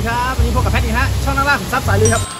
ดีครับ วันนี้พบกับแพทย์อีกฮะ ช่องนักล่าขุมทรัพย์สายลุยครับ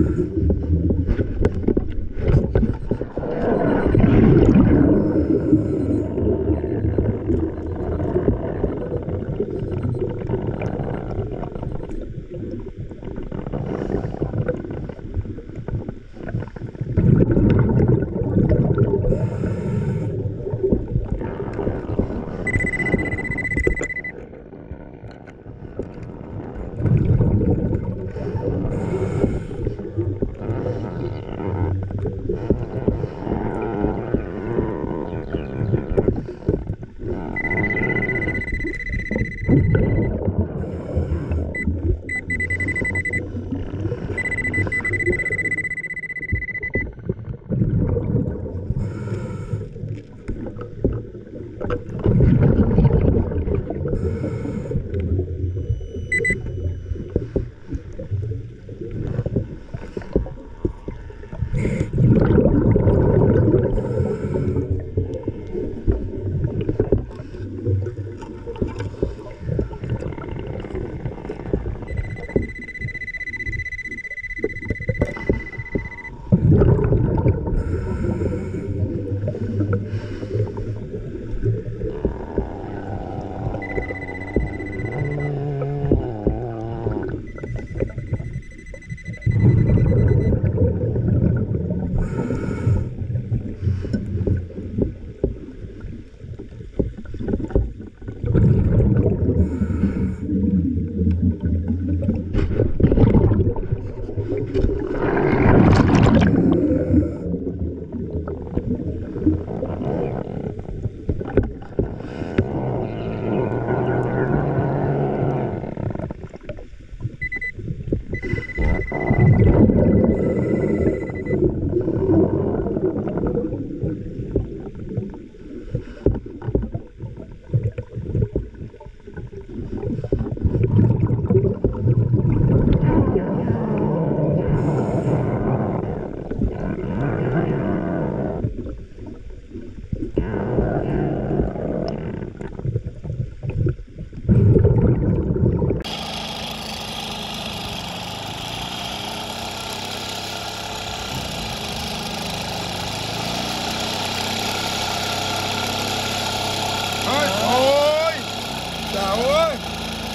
Trời ơi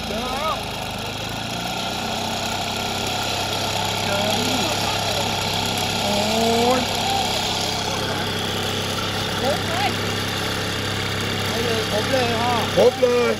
Trời ơi Ôi Bốp lê Bốp lê ha Bốp lê